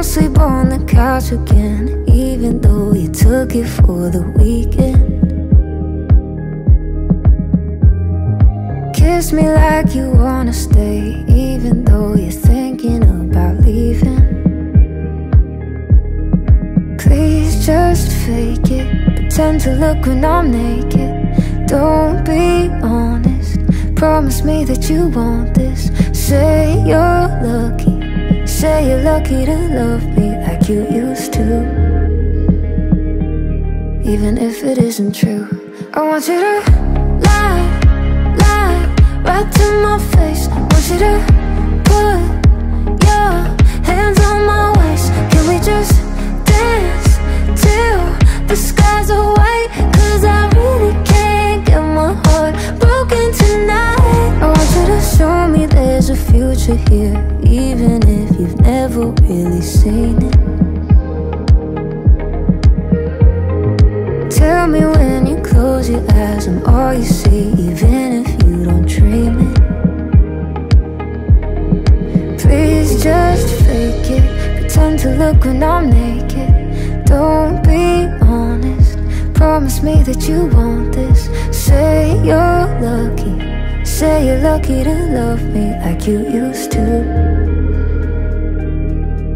won't sleep on the couch again, even though you took it for the weekend. Kiss me like you wanna stay, even though you're thinking about leaving. Please just fake it, pretend to look when I'm naked. Don't be honest, promise me that you want this. Say you're lucky, say you're lucky to love me like you used to. Even if it isn't true, I want you to lie, lie right to my face. I want you to put future here, even if you've never really seen it. Tell me when you close your eyes, I'm all you see, even if you don't dream it. Please just fake it, pretend to look when I'm naked. Don't be honest, promise me that you want this. Say you're say you're lucky to love me like you used to.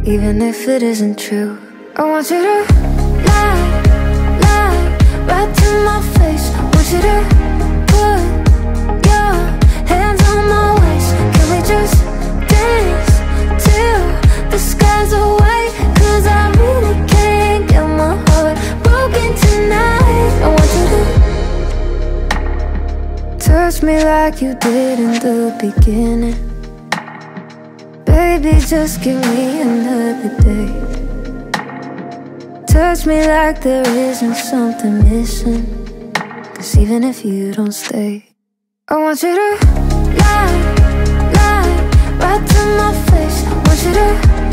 Even if it isn't true, I want you to lie, lie right to my face. touch me like you did in the beginning. Baby, just give me another day. Touch me like there isn't something missing. Cause even if you don't stay I want you to lie, lie Right to my face. I want you to